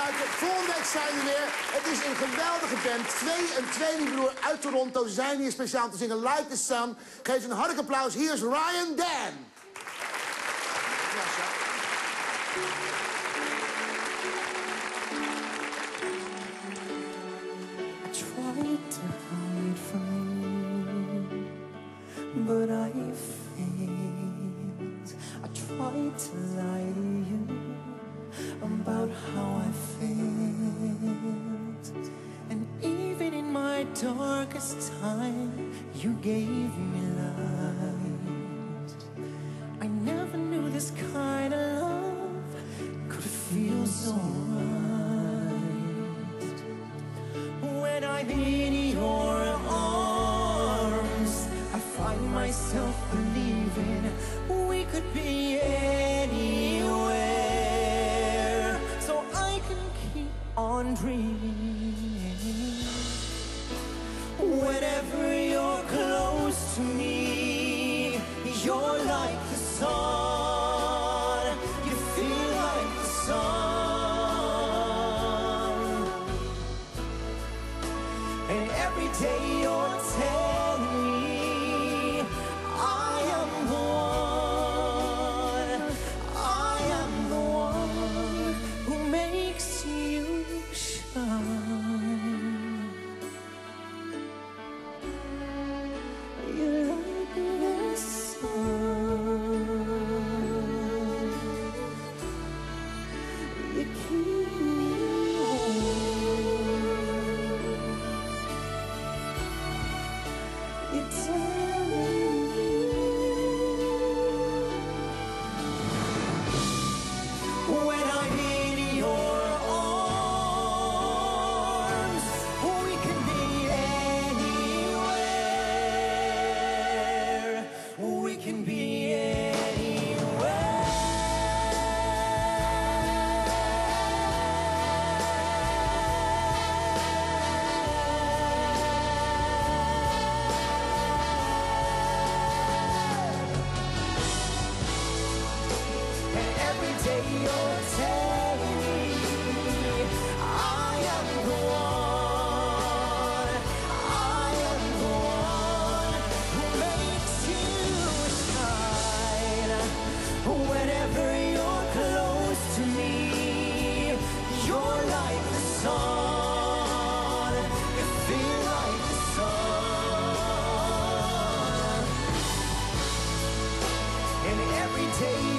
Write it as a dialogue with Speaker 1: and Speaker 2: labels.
Speaker 1: afsluiten. Volgende week zijn we weer. Het is een geweldige band. Twee en tweelingbroer uit Toronto zijn hier speciaal te zingen Like the Sun. Geef een hartelijk applaus. Hier is Ryan Dan.
Speaker 2: But I failed. I tried to lie about how I felt. And even in my darkest time, you gave me light. I never knew this kind of love could feel so right. When I'm in your arms, I find myself believing we could be on dreaming. Whenever you're close to me, you're like the sun. You feel like the sun. And every day you're take